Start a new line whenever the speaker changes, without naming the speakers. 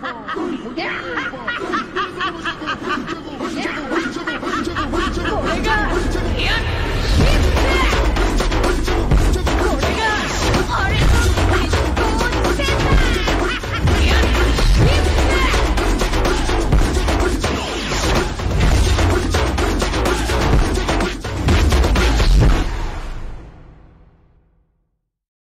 哈哈哈哈